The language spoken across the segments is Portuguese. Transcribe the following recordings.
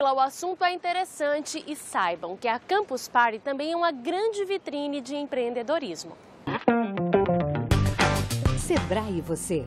O assunto é interessante e saibam que a Campus Party também é uma grande vitrine de empreendedorismo. Sebrae você.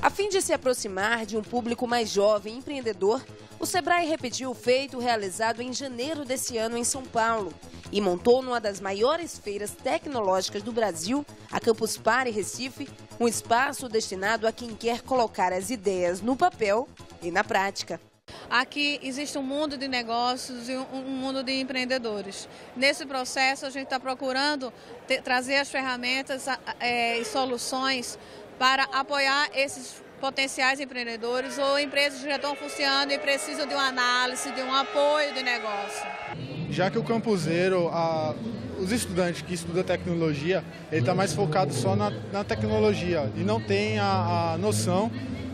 A fim de se aproximar de um público mais jovem empreendedor, o Sebrae repetiu o feito realizado em janeiro desse ano em São Paulo e montou numa das maiores feiras tecnológicas do Brasil, a Campus Party Recife, um espaço destinado a quem quer colocar as ideias no papel e na prática. Aqui existe um mundo de negócios e um mundo de empreendedores. Nesse processo, a gente está procurando trazer as ferramentas é, e soluções para apoiar esses potenciais empreendedores ou empresas que já estão funcionando e precisam de uma análise, de um apoio de negócio. Já que o campuseiro, a, os estudantes que estudam tecnologia, ele está mais focado só na, na, tecnologia e não tem a, a noção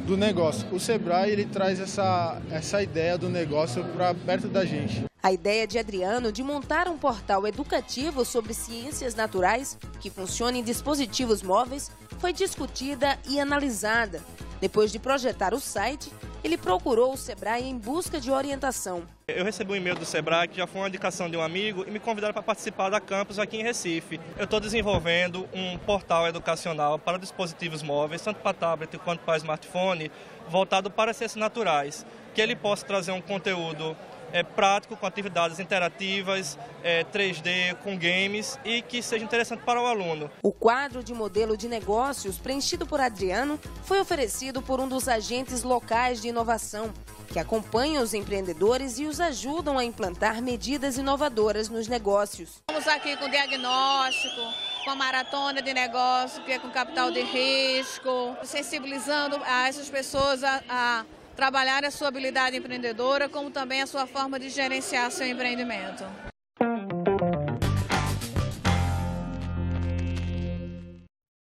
do negócio. O Sebrae ele traz essa, essa ideia do negócio para perto da gente. A ideia de Adriano de montar um portal educativo sobre ciências naturais que funcione em dispositivos móveis foi discutida e analisada. Depois de projetar o site, ele procurou o Sebrae em busca de orientação. Eu recebi um e-mail do Sebrae, que já foi uma indicação de um amigo, e me convidaram para participar da campus aqui em Recife. Eu estou desenvolvendo um portal educacional para dispositivos móveis, tanto para tablet quanto para smartphone, voltado para ciências naturais, que ele possa trazer um conteúdo é, prático, com atividades interativas, é, 3D, com games e que seja interessante para o aluno. O quadro de modelo de negócios preenchido por Adriano foi oferecido por um dos agentes locais de inovação, que acompanham os empreendedores e os ajudam a implantar medidas inovadoras nos negócios. Estamos aqui com diagnóstico, com a maratona de negócio, que é com capital de risco, sensibilizando a essas pessoas a, a trabalhar a sua habilidade empreendedora, como também a sua forma de gerenciar seu empreendimento.